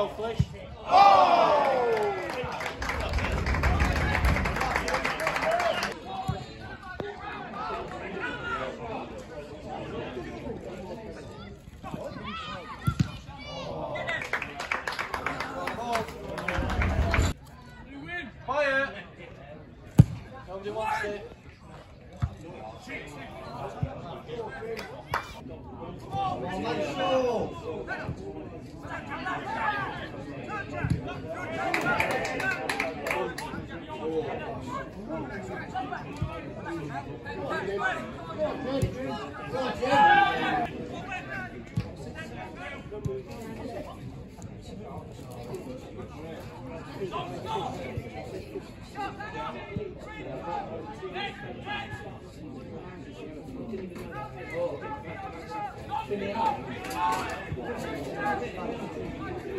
selfish. Quiet.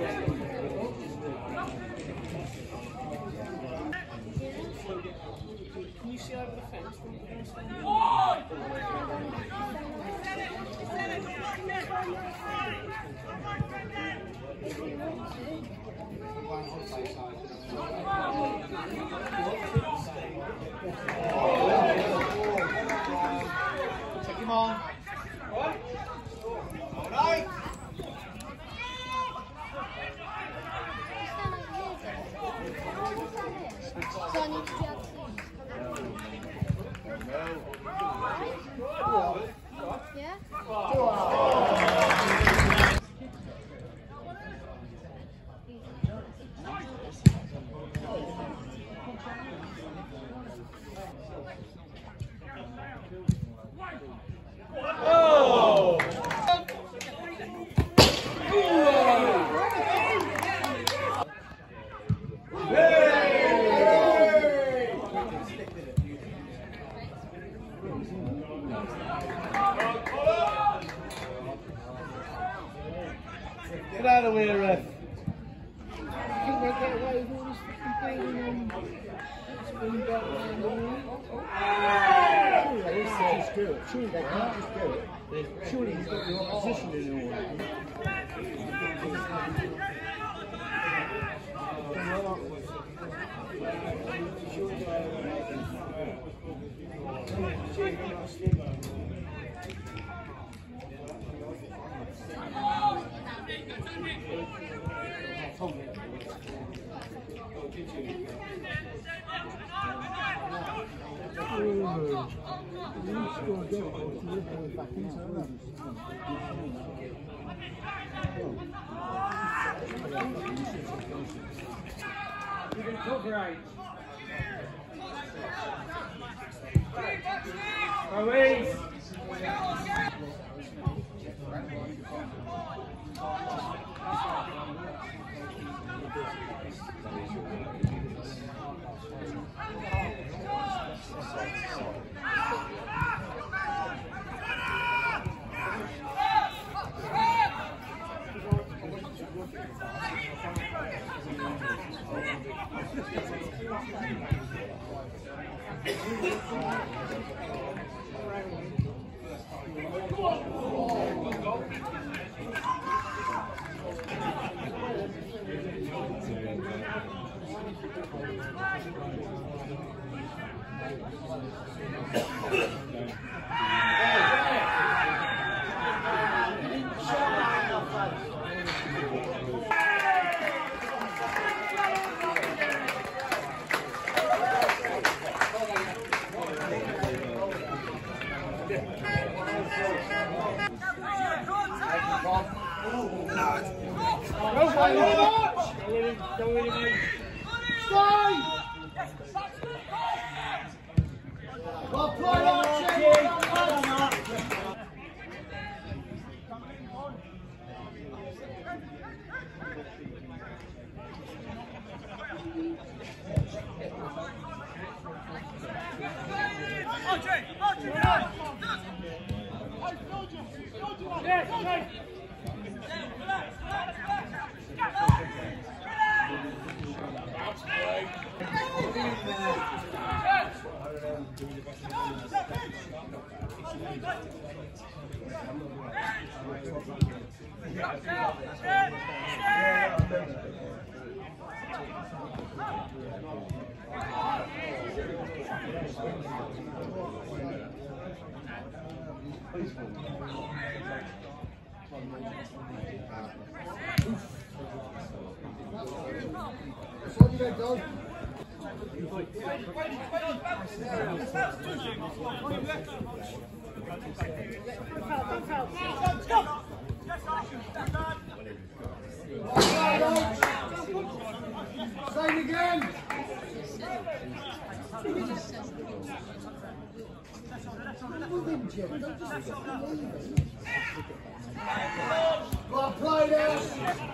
Can you. over the fence when you're Get out of the way, ref. The? Surely can't just he's got the opposition in all. You get it, or if you Same again. Well played out.